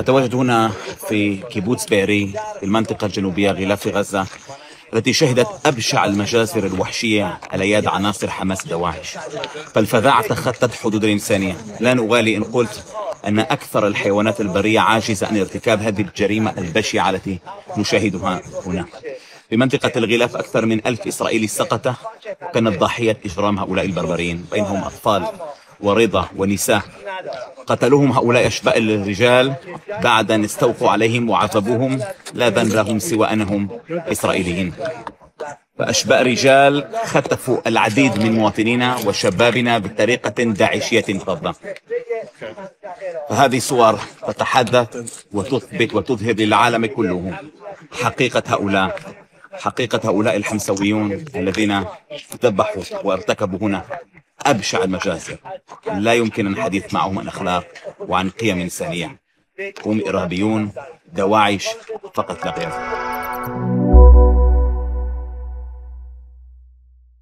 أتواجد هنا في كيبوتس بئيري في المنطقة الجنوبية غلاف غزة التي شهدت أبشع المجازر الوحشية على يد عناصر حماس دواعش. فالفظاعة تخطت حدود الإنسانية. لا نغالي إن قلت أن أكثر الحيوانات البرية عاجزة عن ارتكاب هذه الجريمة البشعة التي نشاهدها هنا. في منطقة الغلاف أكثر من ألف إسرائيلي سقط وكانت ضحية إجرام هؤلاء البربريين بينهم أطفال ورضا ونساء. قتلوهم هؤلاء أشباء الرجال بعد أن استوقوا عليهم وعذبوهم لا ذنب لهم سوى أنهم إسرائيليين. فأشباء رجال خطفوا العديد من مواطنينا وشبابنا بطريقة داعشية فظة فهذه صور تتحدث وتثبت وتظهر للعالم كله. حقيقة هؤلاء حقيقة هؤلاء الحمسويون الذين ذبحوا وارتكبوا هنا أبشع المجازر لا يمكن الحديث معهم عن أخلاق وعن قيم إنسانية. هم إرهابيون دواعش فقط لا غير